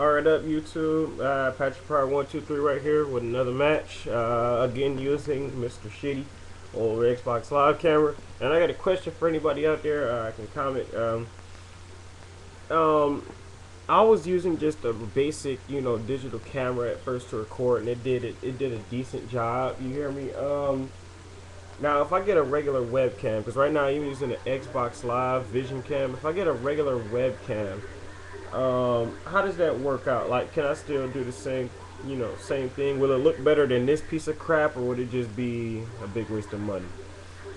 Alright up YouTube, uh, Patrick Pryor 123 right here with another match. Uh, again using Mr. Shitty over Xbox Live camera. And I got a question for anybody out there, uh, I can comment. Um, um, I was using just a basic, you know, digital camera at first to record and it did it, it did a decent job, you hear me? Um, now if I get a regular webcam, because right now I'm using an Xbox Live Vision Cam, if I get a regular webcam, um, how does that work out? Like, can I still do the same, you know, same thing? Will it look better than this piece of crap, or would it just be a big waste of money?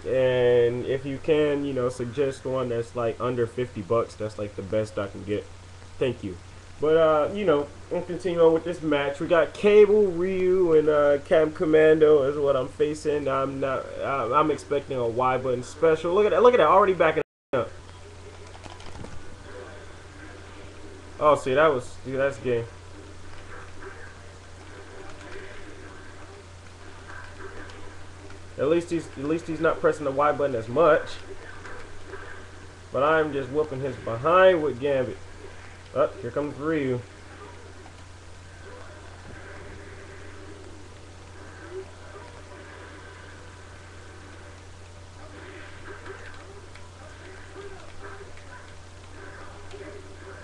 And if you can, you know, suggest one that's like under 50 bucks, that's like the best I can get. Thank you. But, uh, you know, we'll continue on with this match. We got Cable, Ryu, and uh, Cap Commando is what I'm facing. I'm not, I'm expecting a Y button special. Look at that, look at that, already backing up. Oh, see, that was, dude, that's gay. At least he's, at least he's not pressing the Y button as much. But I'm just whooping his behind with Gambit. Oh, here comes Ryu.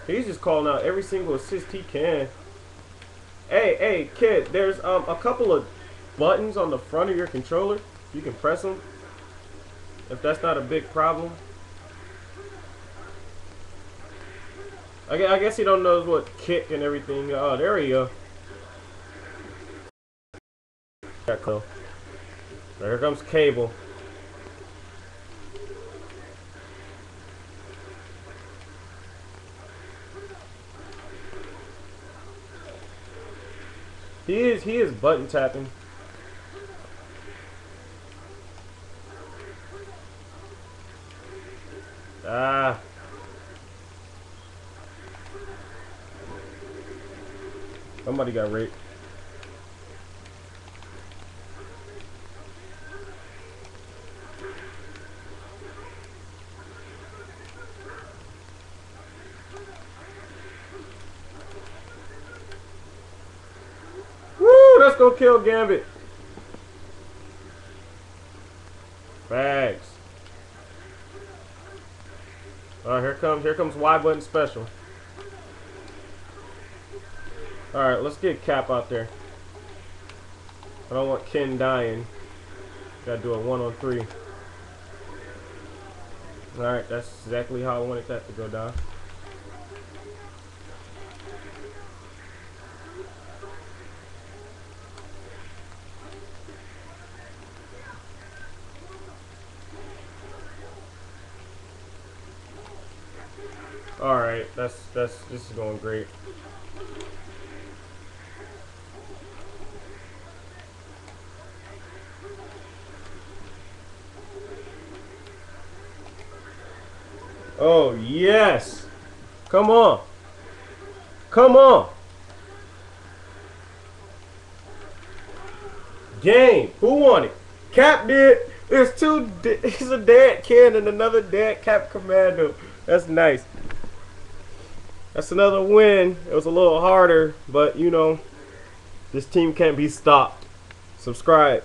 He's just calling out every single assist he can. Hey, hey, kid, there's um a couple of buttons on the front of your controller. You can press them. If that's not a big problem. I guess, I guess he don't knows what kick and everything. Oh, there we go. There comes Cable. He is he is button tapping. Ah. Somebody got raped. Woo! Let's go kill Gambit. Bags. Alright, here comes here comes Y button special. Alright, let's get Cap out there. I don't want Ken dying. Gotta do a one on three. Alright, that's exactly how I wanted that to go down. Alright, that's that's this is going great. Oh, yes. Come on. Come on. Game. Who won it? Cap did. It's two. It's a dead Ken and another dead Cap Commando. That's nice. That's another win. It was a little harder, but you know, this team can't be stopped. Subscribe.